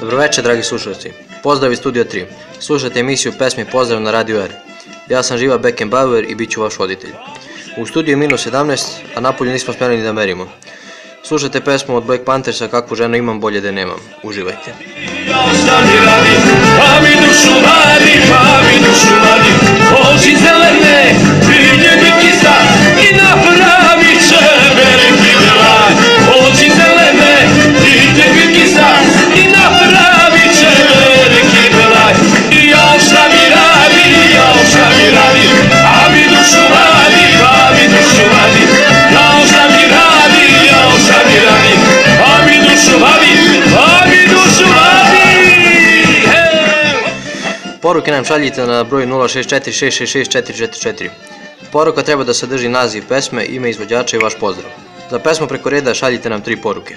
Dobroveče, dragi slušalci. Pozdrav iz Studio 3. Slušajte emisiju pesmi Pozdrav na Radio R. Ja sam Živa Beckenbauer i bit ću vaš voditelj. U studiju je minus 17, a napolju nismo ni da merimo. Slušajte pesmu od Black Panthersa Kakvu ženu imam, bolje da nemam. Uživajte. Dušu Poruke nam šaljite na broj 0646666444. Poruka treba da sadrži naziv pesme, ime izvođača i vaš pozdrav. Za pesmu preko reda šaljite nam tri poruke.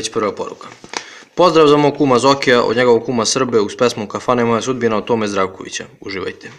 već prva poruka. Pozdrav za mog kuma Zokija, od njegovog kuma Srbe uz pesmu Kafana je moja sudbina od Tome Zdravkovića. Uživajte.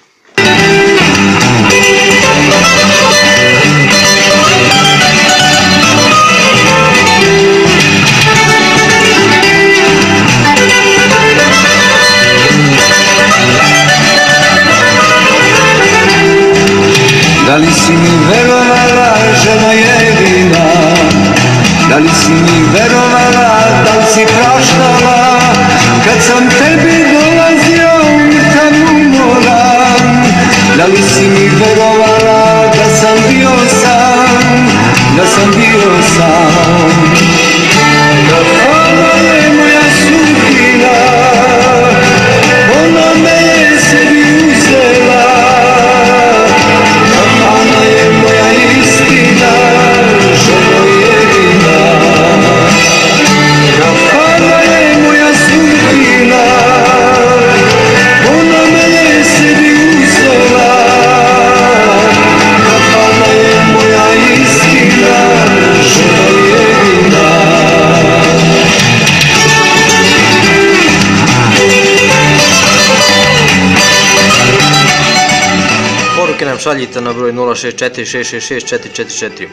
Šaljite na broj 0646666444.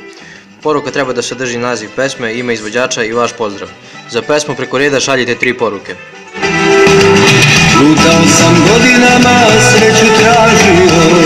Poruka treba da sadrži naziv pesme, ime izvođača i vaš pozdrav. Za pesmu preko reda šaljite tri poruke. Lutao sam godinama, sreću tražio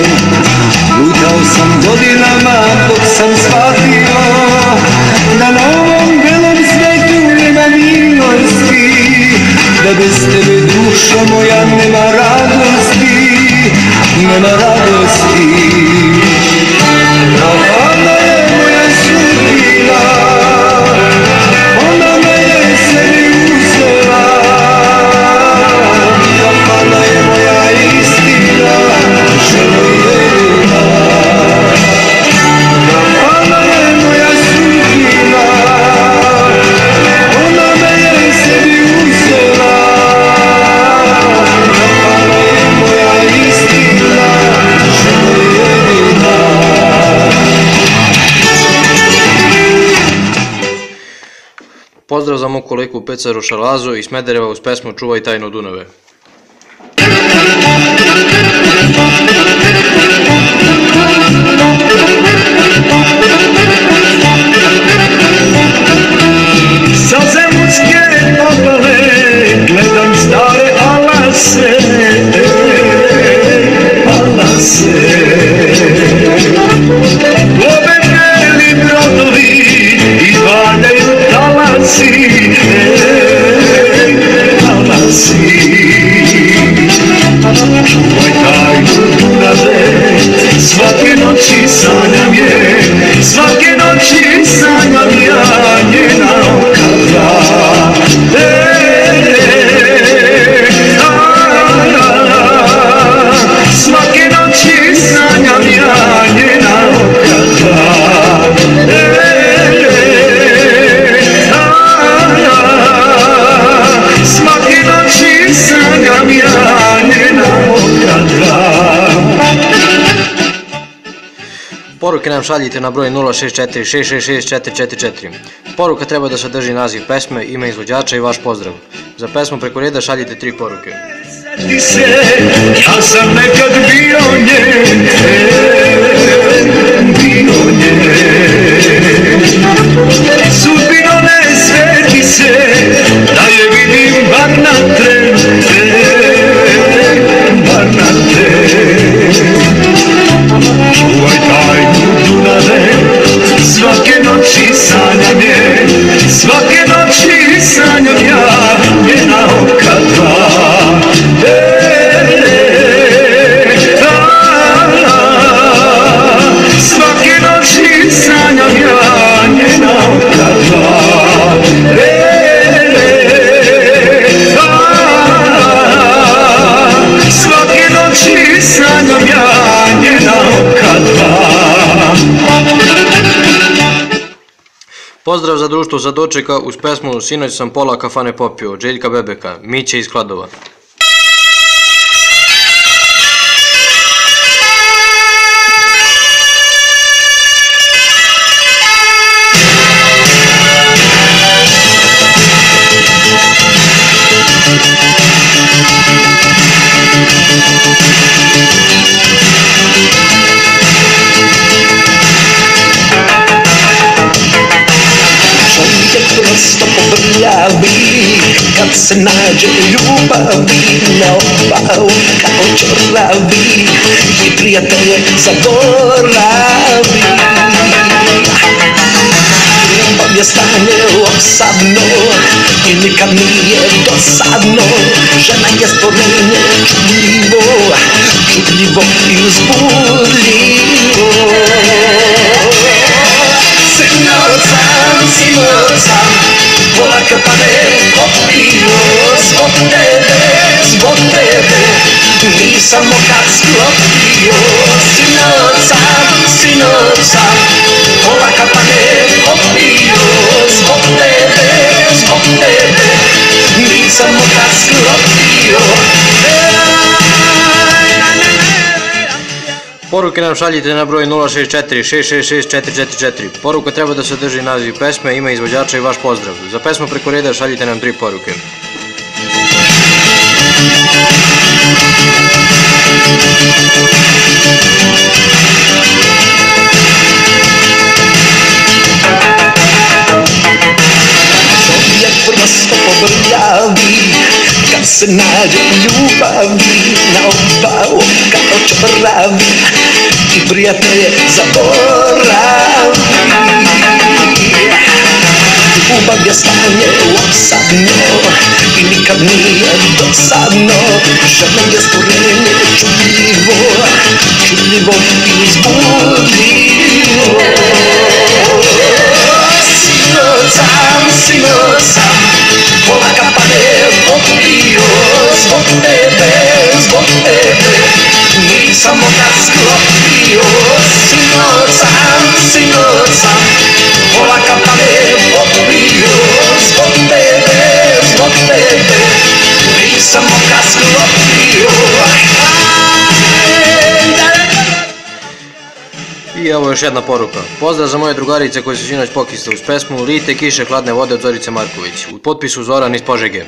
Kolegu Pecaru Šalazu iz Smedereva uz pesmu Čuvaj tajno Dunave. Sa zemljske obale gledam stare alase, alase. Plove beli brodovi i talasi, talasi. she Poruke nam šaljite na broj 064 666 444. Poruka treba da sadrži naziv pesme, ime izvođača i vaš pozdrav. Za pesmu preko reda šaljite tri poruke. Se, ja sam nekad bio njen, bio njen. Sudbino ne sveti se, da je vidim bar na tren, bar na tren. Čuvaj tajnu Dunave, svake noći sanjam je, svake noći sanjam ja, za dočeka uz pesmu Sinoć sam pola kafane popio, Željka Bebeka, Miće iz Kladova. Kad se nađe ljubavi Na obavu kao čoravi I prijatelje zaboravi Ljubav je stanje opsadno I nikad nije dosadno Žena je stvorenje čudljivo Čudljivo i uzbudljivo Sinoć sam, sinoć sam Pola kapane popio Zbog tebe, zbog tebe Nisam okad sklopio Sinoć sam, sinoć sam Pola kapane popio Zbog tebe, zbog tebe Nisam okad sklopio Poruke nam šaljite na broj 064 666 444. Poruka treba da sadrži naziv pesme, ime izvođača i vaš pozdrav. Za pesmu preko reda šaljite nam tri poruke. Čovjek město pobrdáví, kam se náděj baví, na obálka i ti je zaboraví. Kuba je stále obsadno i nikam nije dosadno, żadne je porenie czuliwo, czuliwo i zbudziło. Sino sam, sino sam. Nisam okad sklopio Sinoć sam, sinoć sam Pola kapane popio Zbog tebe, zbog tebe Nisam okad sklopio I evo još jedna poruka. Pozdrav za moje drugarice koje su sinoć pokisle uz pesmu Lite kiše hladne vode od Zorice Marković. U potpisu Zoran iz Požege.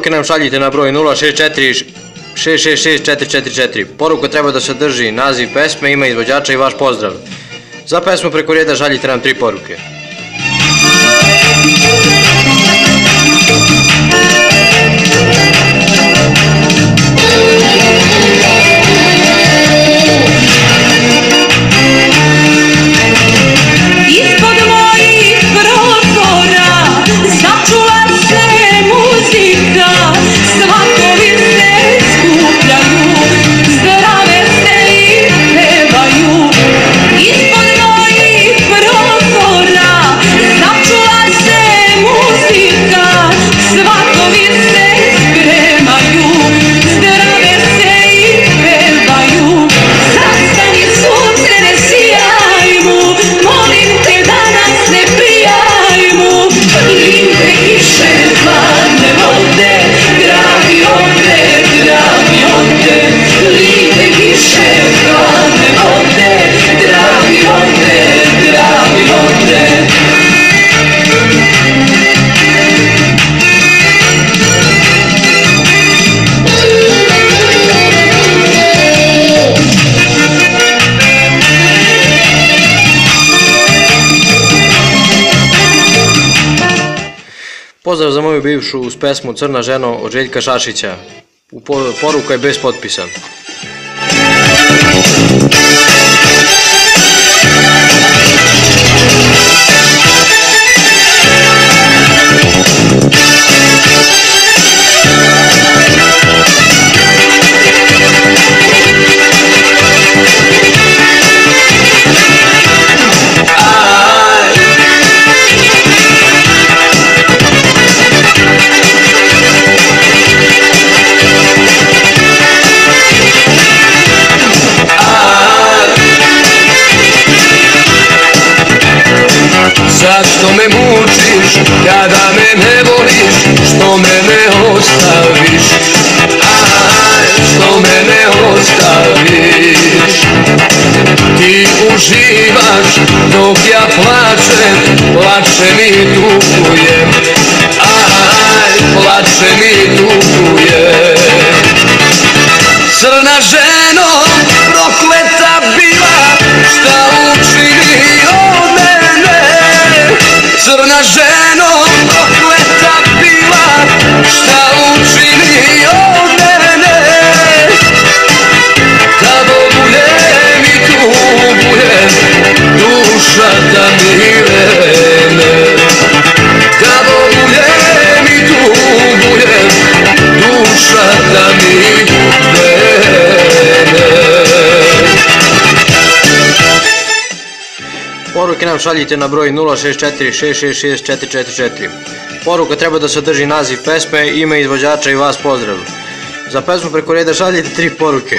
Poruke nam šaljite na broj 064 666 444. Poruka treba da sadrži naziv pesme, ime izvođača i vaš pozdrav. Za pesmu preko reda šaljite nam tri poruke. Bivšu uz pesmu Crna ženo od Željka Šašića. U po- Poruka je bez potpisa. Zašto me mučiš kada me ne voliš Što me ne ostaviš? Aj, što me ne ostaviš? Ti uživaš dok ja plačem Plačem i tugujem Aj, plačem i tugujem Crna ženo, prokleta bila, šta Crna ženo, šaljite na broj 064 666 444. Poruka treba da sadrži naziv pesme, ime izvođača i vas pozdrav. Za pesmu preko reda šaljite tri poruke.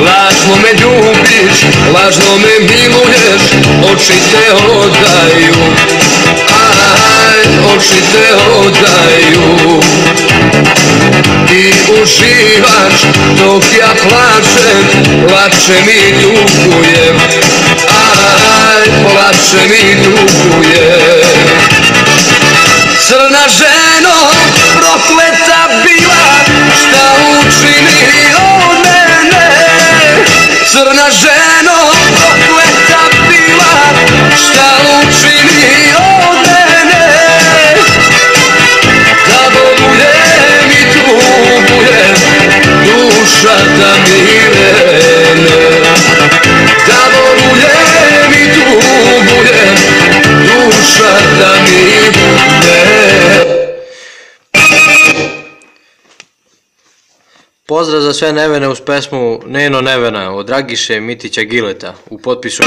Lažno me ljubiš, lažno me miluješ, oči te odaju Aj, oči te odaju. Ti uživaš dok ja plačem, plačem i dugujem Aj, plačem i dugujem Crna ženo, prokleta bila, šta učini? Od mene? Crna ženo, prokleta bila, šta sve nevene uz pesmu Neno Nevena od Dragiše Mitića Gileta u potpisu.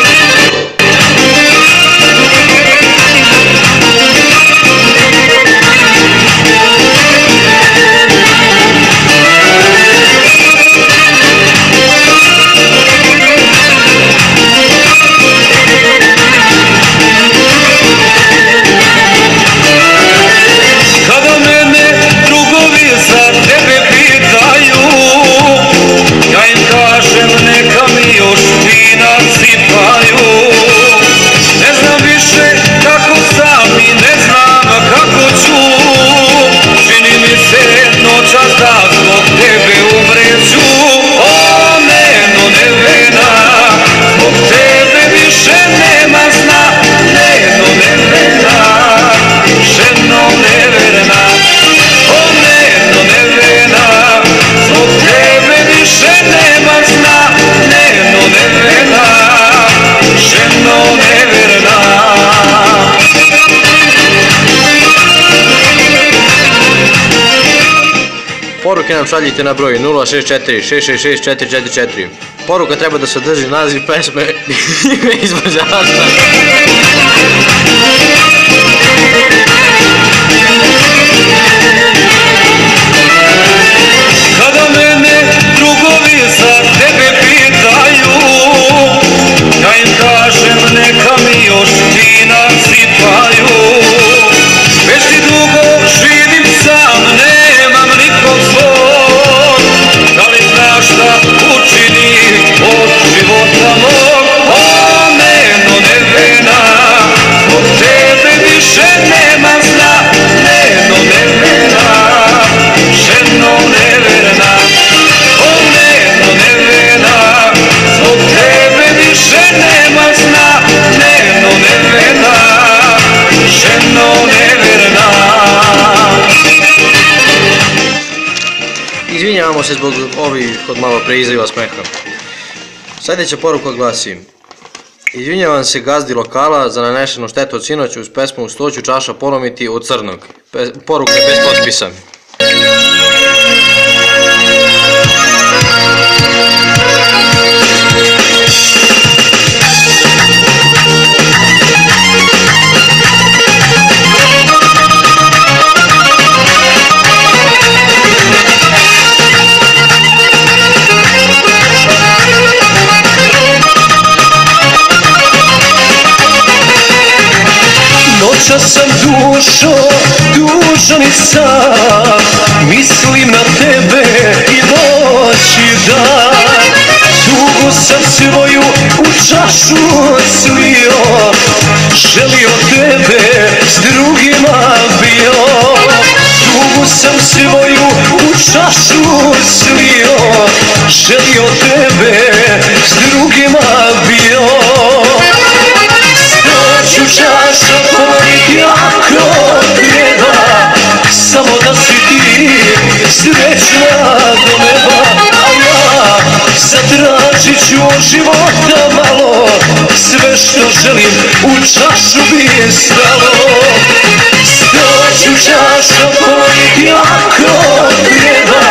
Nam šaljite na broj 064 666 444. Poruka treba da sadrži naziv pesme ime izvođača. Kada mene drugovi za tebe pitaju Ja im kažem neka mi još vina sipaju ovih od malo pre izliva smeha. Sljedeća poruka glasi Izvinjavam se gazdi lokala za nanešenu štetu od sinoć uz pesmu Stoću čaša polomiti od crnog. Poruka je bez potpisa. Noća sam dušo, dužan i sam Mislim na tebe i noć i dan. Tugu sam svoju u čašu slio Želio tebe s drugima bio. Tugu sam svoju u čašu slio Želio tebe s drugima bio Stoću čaša polomiti ako treba Samo da si ti srećna do neba A ja zatražit ću od života malo Sve što želim u čašu bi stalo Stoću čaša polomiti ako treba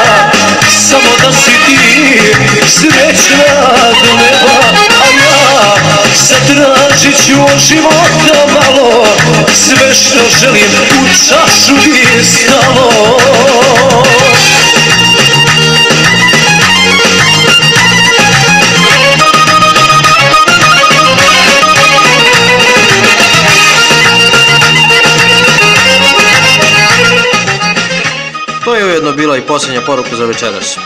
Samo da si ti srećna do neba zatražit ću od života malo Sve što želim u čašu bi stalo To je ujedno bila i posljednja poruka za večeras.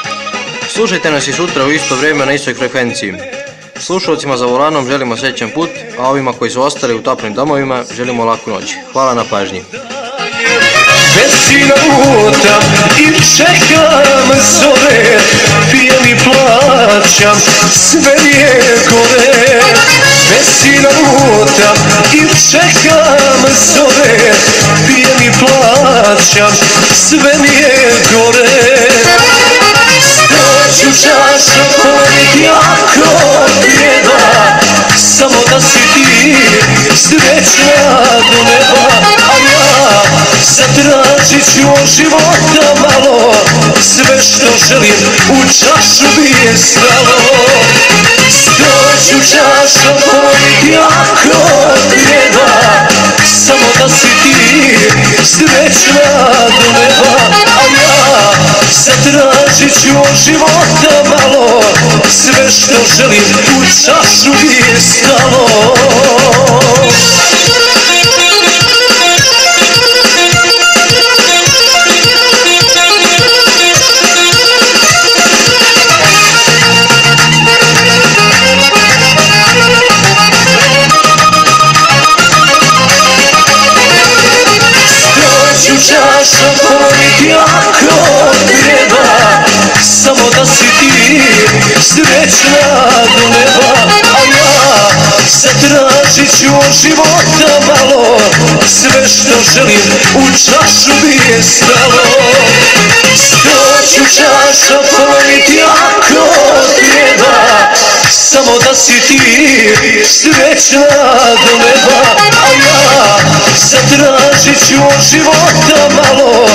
Slušajte nas i sutra u isto vrijeme na istoj frekvenciji. Slušalcima za volanom želimo srećan put, a ovima koji su ostali u toplim domovima želimo laku noć. Hvala na pažnji. Vesina lutam i čekam zore Pijem i plaćam, sve je gore Vesina lutam i čekam zore Pijem i plaćam, sve mi je gore Stoću čaša polomiti ako treba Samo da si ti srećna do neba. A ja zatražit ću od života malo Sve što želim u čašu bi je stalo. Stoću čaša polomiti ako Samo da si ti srećna do neba A ja zatražit ću od života malo Sve što želim u čašu bi je stalo polomiti ako treba Samo da si ti srećna do neba zatražit ću od života malo. Sve što želim u čašu bi je stalo. Stoću čaša polomiti ako treba. Samo da si ti srećna do neba. A ja zatražit ću od života malo.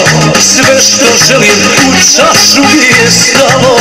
Sve što želim u čašu mi je stalo